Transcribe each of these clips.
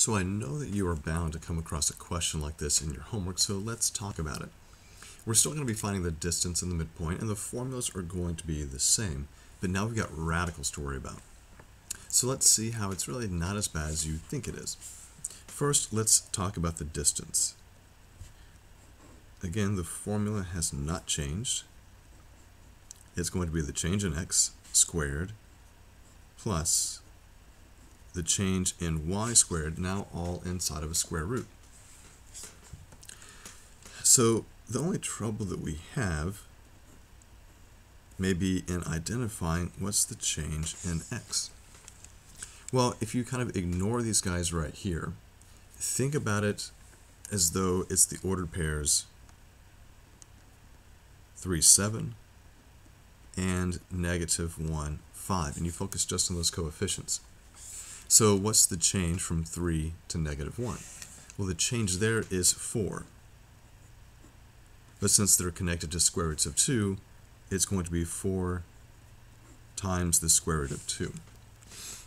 So I know that you are bound to come across a question like this in your homework, so let's talk about it. We're still going to be finding the distance and the midpoint, and the formulas are going to be the same, but now we've got radicals to worry about. So let's see how it's really not as bad as you think it is. First, let's talk about the distance. Again, the formula has not changed. It's going to be the change in x squared plus the change in y squared, now all inside of a square root. So the only trouble that we have may be in identifying what's the change in x. Well, if you kind of ignore these guys right here, think about it as though it's the ordered pairs 3, 7 and negative 1, 5, and you focus just on those coefficients. So what's the change from 3 to negative 1? Well, the change there is 4. But since they're connected to square roots of 2, it's going to be 4 times the square root of 2.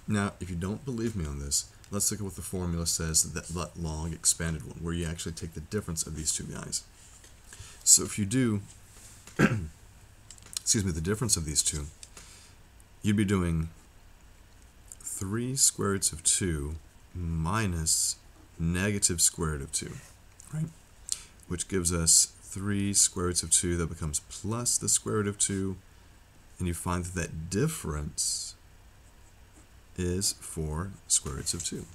Now, if you don't believe me on this, let's look at what the formula says, that, that long expanded one, where you actually take the difference of these two guys. So if you do, excuse me, the difference of these two, you'd be doing 3 square roots of 2 minus negative square root of 2, right? Which gives us 3 square roots of 2 that becomes plus the square root of 2, and you find that that difference is 4 square roots of 2.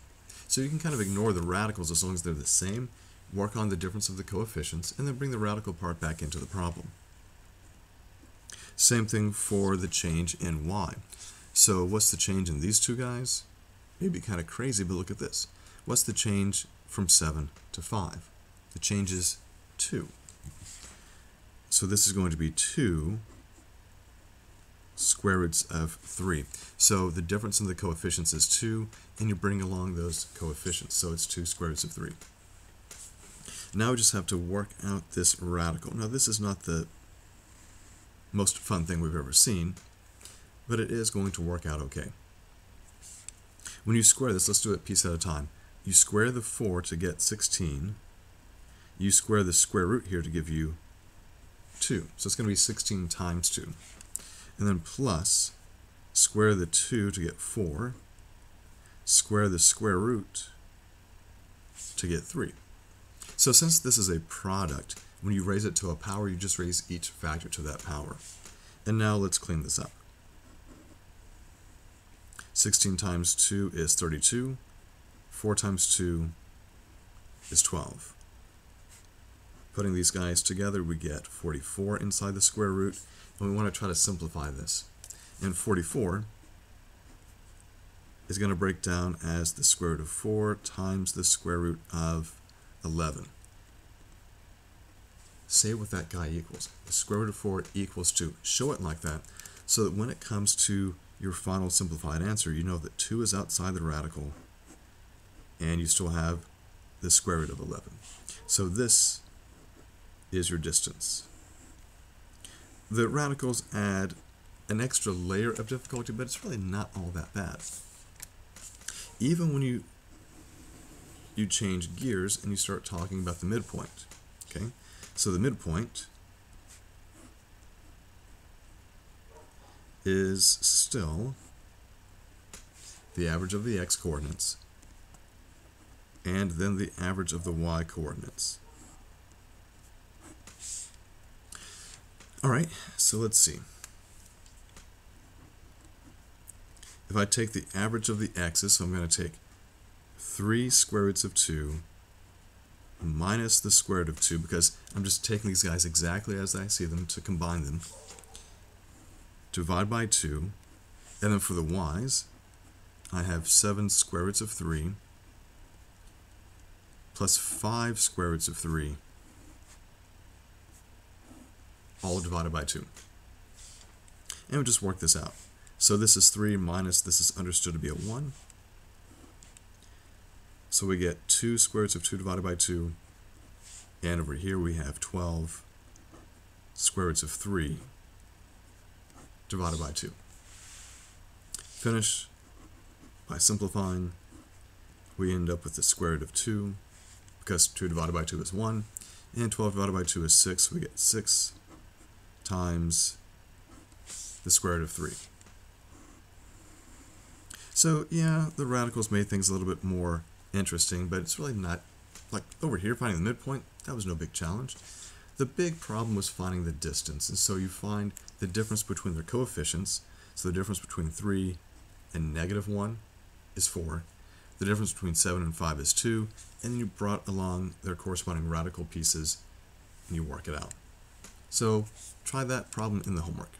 So you can kind of ignore the radicals as long as they're the same, work on the difference of the coefficients, and then bring the radical part back into the problem. Same thing for the change in y. So what's the change in these two guys? Maybe kind of crazy, but look at this. What's the change from 7 to 5? The change is 2. So this is going to be 2 square roots of 3. So the difference in the coefficients is 2, and you bring along those coefficients. So it's 2 square roots of 3. Now we just have to work out this radical. Now this is not the most fun thing we've ever seen, but it is going to work out okay. When you square this, let's do it piece at a time. You square the 4 to get 16. You square the square root here to give you 2. So it's going to be 16 times 2. And then plus square the 2 to get 4. Square the square root to get 3. So since this is a product, when you raise it to a power, you just raise each factor to that power. And now let's clean this up. 16 times 2 is 32. 4 times 2 is 12. Putting these guys together, we get 44 inside the square root, and we want to try to simplify this. And 44 is going to break down as the square root of 4 times the square root of 11. Say what that guy equals. The square root of 4 equals 2. Show it like that so that when it comes to your final simplified answer, you know that 2 is outside the radical and you still have the square root of 11. So this is your distance. The radicals add an extra layer of difficulty, but it's really not all that bad. Even when you you change gears and you start talking about the midpoint. Okay, so the midpoint is still the average of the x coordinates and then the average of the y coordinates. Alright, so let's see. If I take the average of the x's, so I'm going to take 3 square roots of 2 minus the square root of 2 because I'm just taking these guys exactly as I see them to combine them divide by 2, and then for the y's, I have 7 square roots of 3 plus 5 square roots of 3, all divided by 2. And we'll just work this out. So this is 3 minus, this is understood to be a 1. So we get 2 square roots of 2 divided by 2, and over here we have 12 square roots of 3 divided by 2. Finish by simplifying. we end up with the square root of 2, because 2 divided by 2 is 1, and 12 divided by 2 is 6, we get 6 times the square root of 3. So yeah, the radicals made things a little bit more interesting, but it's really not, like over here, finding the midpoint, that was no big challenge. The big problem was finding the distance, and so you find the difference between their coefficients, so the difference between 3 and negative 1 is 4, the difference between 7 and 5 is 2, and then you brought along their corresponding radical pieces, and you work it out. So try that problem in the homework.